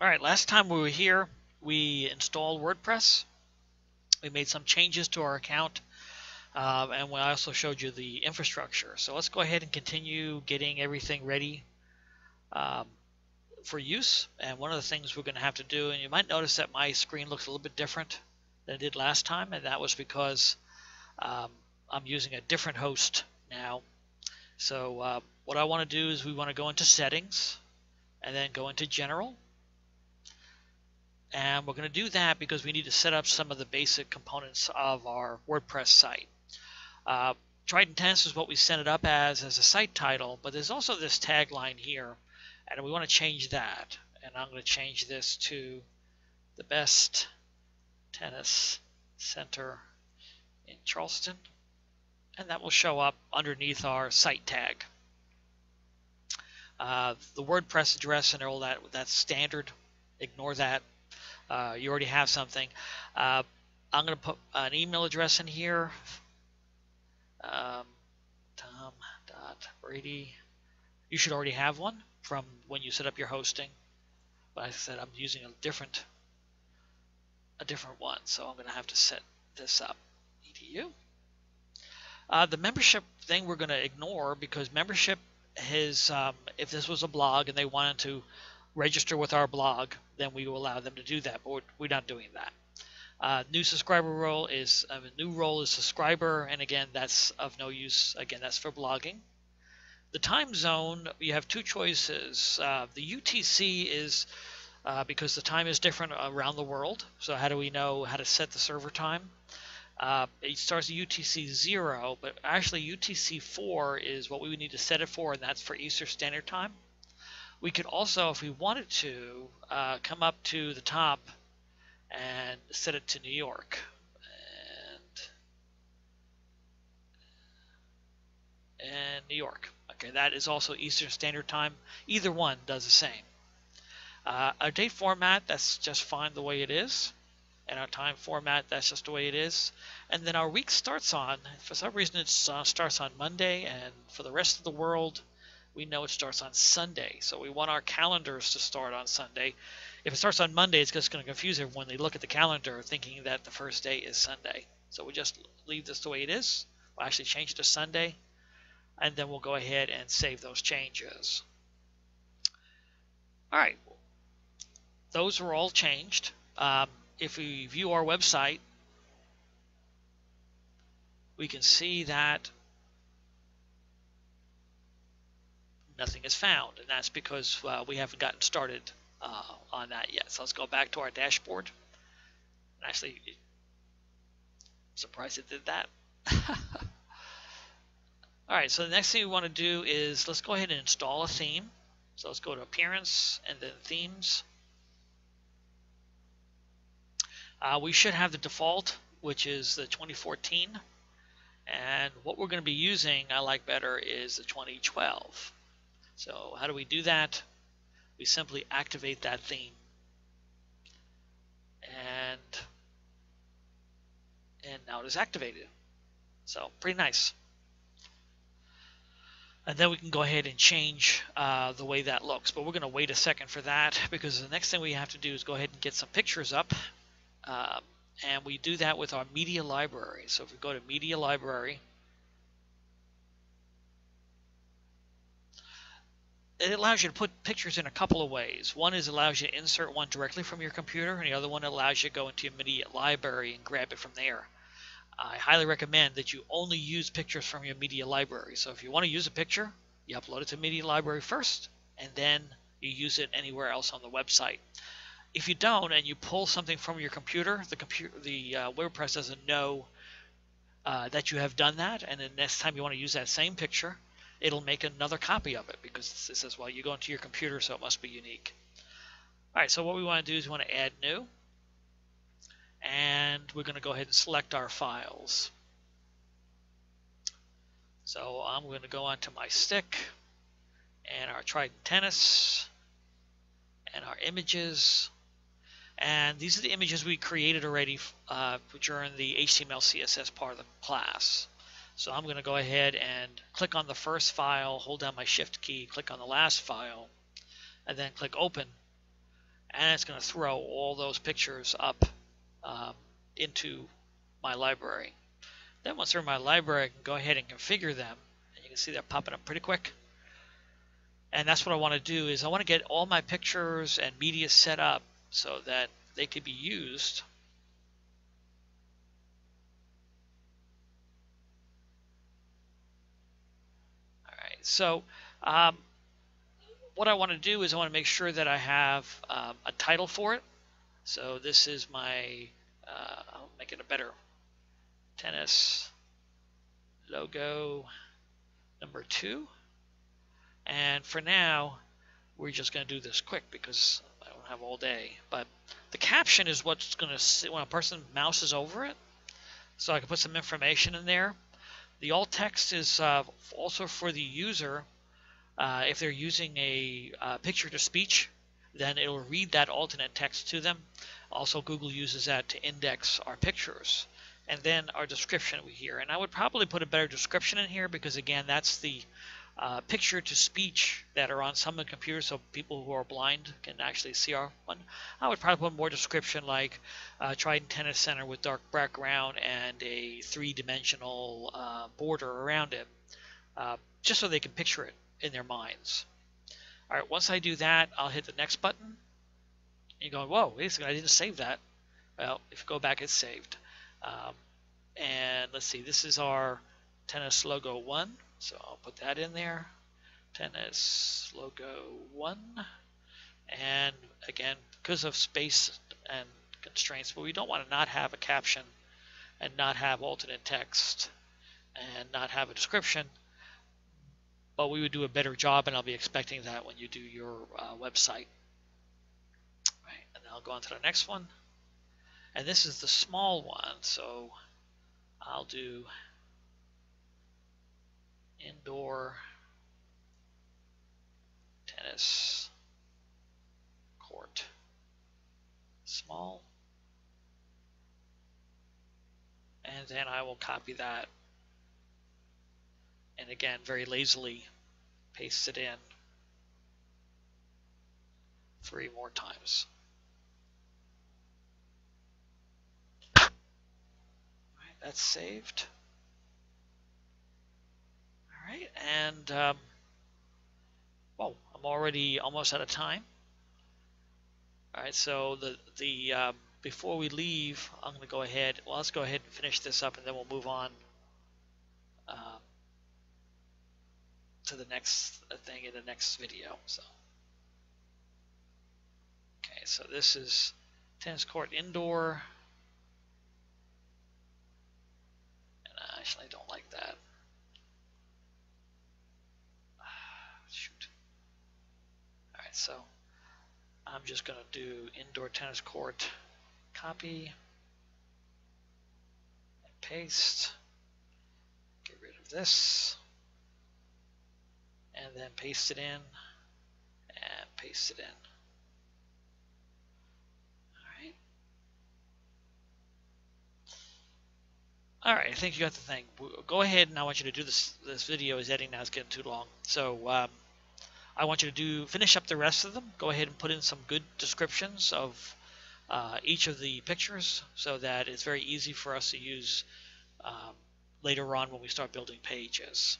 All right, last time we were here, we installed WordPress. We made some changes to our account, uh, and we also showed you the infrastructure. So let's go ahead and continue getting everything ready um, for use. And one of the things we're going to have to do, and you might notice that my screen looks a little bit different than it did last time, and that was because um, I'm using a different host now. So uh, what I want to do is we want to go into settings and then go into general. And we're going to do that because we need to set up some of the basic components of our WordPress site. Uh, Trident Tennis is what we set it up as, as a site title, but there's also this tagline here, and we want to change that. And I'm going to change this to the best tennis center in Charleston, and that will show up underneath our site tag. Uh, the WordPress address and all that, that's standard. Ignore that. Uh, you already have something. Uh, I'm going to put an email address in here. Um, Tom Brady. You should already have one from when you set up your hosting. But I said I'm using a different a different one, so I'm going to have to set this up. Edu. Uh, the membership thing we're going to ignore because membership is, um, if this was a blog and they wanted to register with our blog, then we will allow them to do that, but we're, we're not doing that. Uh, new subscriber role is uh, a new role is subscriber, and again, that's of no use. Again, that's for blogging. The time zone, you have two choices. Uh, the UTC is uh, because the time is different around the world. So how do we know how to set the server time? Uh, it starts at UTC 0, but actually UTC 4 is what we would need to set it for, and that's for Eastern Standard Time. We could also, if we wanted to, uh, come up to the top and set it to New York. And, and New York. Okay, that is also Eastern Standard Time. Either one does the same. Uh, our date format, that's just fine the way it is. And our time format, that's just the way it is. And then our week starts on, for some reason it uh, starts on Monday, and for the rest of the world, we know it starts on Sunday. So we want our calendars to start on Sunday. If it starts on Monday, it's just going to confuse everyone. They look at the calendar thinking that the first day is Sunday. So we just leave this the way it is. We'll actually change it to Sunday, and then we'll go ahead and save those changes. All right, those are all changed. Um, if we view our website, we can see that nothing is found, and that's because uh, we haven't gotten started uh, on that yet. So let's go back to our dashboard. Actually, I'm surprised it did that. All right, so the next thing we want to do is let's go ahead and install a theme. So let's go to Appearance and then Themes. Uh, we should have the default, which is the 2014. And what we're going to be using, I like better, is the 2012. So how do we do that? We simply activate that theme. And, and now it is activated. So pretty nice. And then we can go ahead and change uh, the way that looks. But we're going to wait a second for that because the next thing we have to do is go ahead and get some pictures up. Um, and we do that with our media library. So if we go to media library, it allows you to put pictures in a couple of ways. One is it allows you to insert one directly from your computer, and the other one allows you to go into your media library and grab it from there. I highly recommend that you only use pictures from your media library. So if you want to use a picture, you upload it to media library first, and then you use it anywhere else on the website. If you don't and you pull something from your computer, the computer, the uh, WordPress doesn't know uh, that you have done that, and then next time you want to use that same picture, it'll make another copy of it because it says, well, you go into your computer, so it must be unique. All right, so what we want to do is we want to add new, and we're going to go ahead and select our files. So I'm going to go onto my stick and our Trident Tennis and our images and these are the images we created already uh, during the HTML CSS part of the class. So I'm going to go ahead and click on the first file, hold down my shift key, click on the last file, and then click open. and it's going to throw all those pictures up um, into my library. Then once they're in my library, I can go ahead and configure them, and you can see they're popping up pretty quick. And that's what I want to do is I want to get all my pictures and media set up so that they could be used so um, what I want to do is I want to make sure that I have um, a title for it. So this is my, uh, I'll make it a better tennis logo number two. And for now, we're just going to do this quick because I don't have all day. But the caption is what's going to when a person mouses over it. So I can put some information in there. The alt text is uh, also for the user uh, if they're using a uh, picture to speech, then it'll read that alternate text to them. Also, Google uses that to index our pictures. And then our description we hear. And I would probably put a better description in here because, again, that's the uh, picture to speech that are on some of the computers so people who are blind can actually see our one. I would probably put more description like uh, Trident Tennis Center with dark background and a three-dimensional uh, border around it, uh, just so they can picture it in their minds. All right, once I do that, I'll hit the next button. You're going, whoa, wait a second, I didn't save that. Well, if you go back, it's saved. Um, and let's see, this is our tennis logo one. So I'll put that in there. Tennis logo one. And again, because of space and constraints, but we don't want to not have a caption and not have alternate text and not have a description but we would do a better job, and I'll be expecting that when you do your uh, website. Right, and I'll go on to the next one. And this is the small one, so I'll do indoor tennis court. Small. And then I will copy that and again very lazily paste it in three more times. All right, that's saved. All right, and um, I'm already almost out of time. All right, so the the um, before we leave, I'm going to go ahead. Well, let's go ahead and finish this up, and then we'll move on. Um, to the next thing in the next video. So, okay, so this is tennis court indoor. And I actually don't like that. Shoot. All right, so I'm just going to do indoor tennis court copy and paste. Get rid of this and then paste it in and paste it in. Alright. Alright, I think you got the thing. Go ahead and I want you to do this this video is editing now it's getting too long. So um, I want you to do finish up the rest of them. Go ahead and put in some good descriptions of uh, each of the pictures so that it's very easy for us to use um, later on when we start building pages.